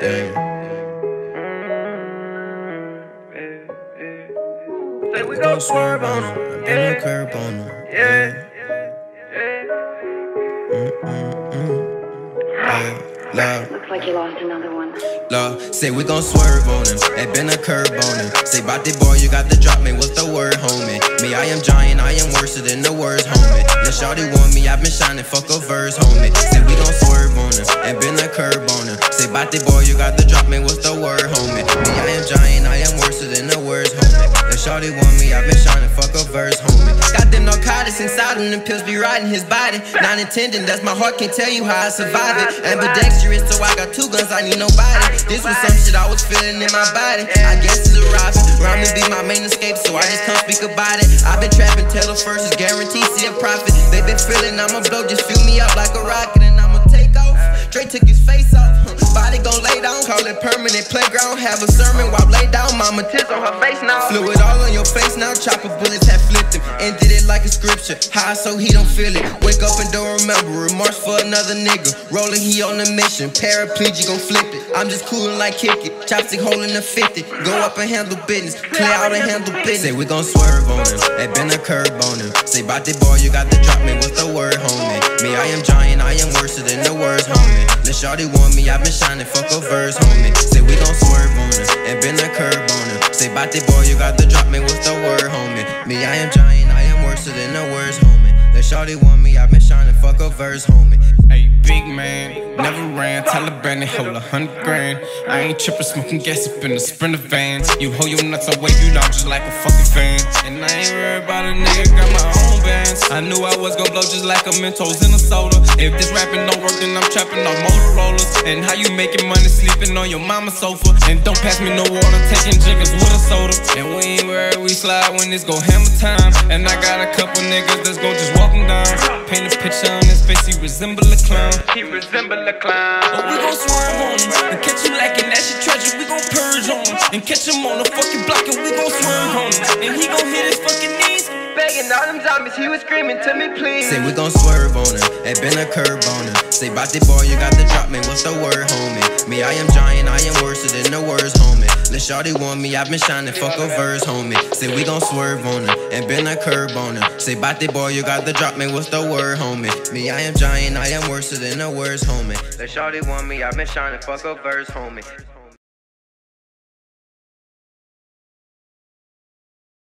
Yeah. Say we gon' swerve on them. I'm curb on them. Yeah. Love. Looks like you lost another one. Love, say we gon' swerve on him. Ain't been a curb on him. Say bout the boy, you got the drop me. What's the word, homie? Me, I am giant, I am worse than the words, homie. The shawty want me, I've been shining, fuck a verse, homie. Say we gon' swerve on him. The boy, you got the drop me. What's the word, homie? Me, I am giant, I am worse than the words, homie. The shawty want me, I've been shining, fuck a verse, homie. Got them narcotics inside him, them pills be riding his body. Non intending, that's my heart, can't tell you how I survive it. Ambidextrous, so I got two guns, I need nobody. This was some shit I was feeling in my body. I guess it's a arriving. Rhyming be my main escape, so I just can't speak about it. I've been trapping, tell first is guaranteed, see a profit. They been feeling I'ma blow, just fill me up like a rocket, and I'ma take off. Dre took his face off. Body gon' lay down, call it permanent playground. Have a sermon while lay down. Mama tears on her face now. Fluid all on your face now. Chopper bullets have flipped him. Ended it like a scripture. High so he don't feel it. Wake up and don't remember. Remorse for another nigga. Rolling, he on a mission. Paraplegic gon' flip it. I'm just coolin' like kick it. Chopstick holding the 50. Go up and handle business. Clear out and handle business. Say we gon' swerve on him. Ain't been a curb on him. Say bout the boy, you got to drop me. What's the word, homie? Me, I am giant. I am worse than the words, homie. The shawty want me, I've been shining, fuck a verse, homie. Say we gon' swerve on her, and been a curb on her. Say bout the boy, you got to drop me, what's the word, homie? Me, I am giant, I am worse than the words, homie. The shawty want me, I've been shining, fuck a verse, homie. Hey, big man, never ran. Taliban, they hold a hundred grand. I ain't trippin', smoking gas up in the sprinter vans. You hold your nuts away, you down just like a fucking fan. I knew I was gon' blow just like a Mentos in a soda. If this rapping don't work, then I'm trapping on Motorola's. And how you making money sleeping on your mama's sofa? And don't pass me no water, taking jiggers with a soda. And we ain't worried, we slide when it's go hammer time. And I got a couple niggas that's gon' just walk down. Paint a picture on his face, he resemble a clown. He resemble a clown. But we gon' swerve on him and catch him lacking that shit treasure. We gon' purge on him and catch him on the fucking block and we gon' swerve on him and he gon' hit his. Begging all them zombies, he was screaming to me, please. Say we gon' swerve on him, ain't been a curb on him. Say bout the boy, you got the drop me, what's the word, homie? Me, I am giant, I am worse than the words, homie. Lil' shawty want me, I've been shining, fuck a verse, homie. Say we gon' swerve on him, and been a curb on him. Say bout the boy, you got the drop me, what's the word, homie? Me, I am giant, I am worse than the words, homie. Lil' shawty want me, I've been shining, fuck a verse, homie.